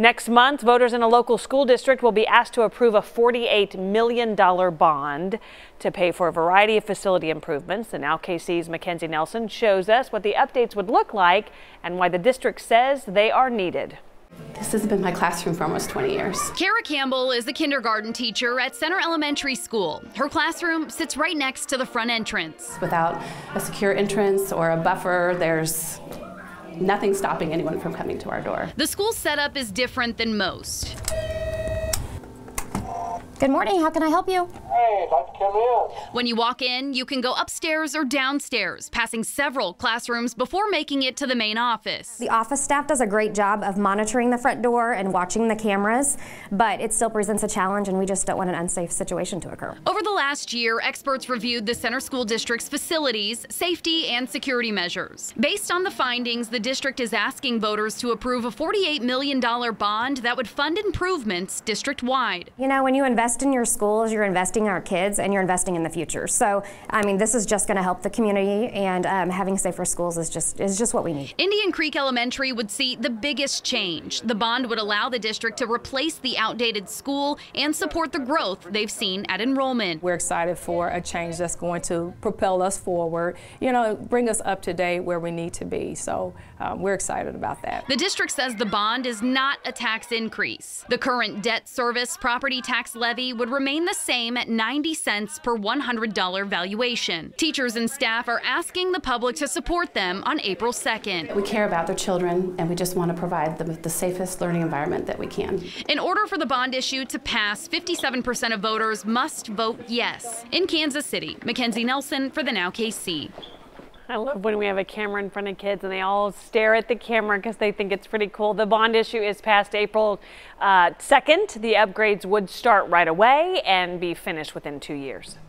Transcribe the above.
Next month, voters in a local school district will be asked to approve a $48 million bond to pay for a variety of facility improvements. And now KC's McKenzie Nelson shows us what the updates would look like and why the district says they are needed. This has been my classroom for almost 20 years. Kara Campbell is a kindergarten teacher at Center Elementary School. Her classroom sits right next to the front entrance. Without a secure entrance or a buffer, there's nothing stopping anyone from coming to our door. The school setup is different than most. Good morning. How can I help you? Hey, I'd like to come in. When you walk in, you can go upstairs or downstairs, passing several classrooms before making it to the main office. The office staff does a great job of monitoring the front door and watching the cameras, but it still presents a challenge and we just don't want an unsafe situation to occur. Over the last year, experts reviewed the Center School District's facilities, safety, and security measures. Based on the findings, the district is asking voters to approve a $48 million bond that would fund improvements district-wide. You know, when you invest invest in your schools, you're investing in our kids, and you're investing in the future. So, I mean, this is just going to help the community, and um, having safer schools is just is just what we need. Indian Creek Elementary would see the biggest change. The bond would allow the district to replace the outdated school and support the growth they've seen at enrollment. We're excited for a change that's going to propel us forward, you know, bring us up to date where we need to be. So um, we're excited about that. The district says the bond is not a tax increase. The current debt service property tax levy levy would remain the same at 90 cents per $100 valuation. Teachers and staff are asking the public to support them on April 2nd. We care about their children and we just want to provide them with the safest learning environment that we can. In order for the bond issue to pass, 57% of voters must vote yes. In Kansas City, McKenzie Nelson for the Now KC. I love when we have a camera in front of kids and they all stare at the camera because they think it's pretty cool. The bond issue is past April uh, 2nd. The upgrades would start right away and be finished within two years.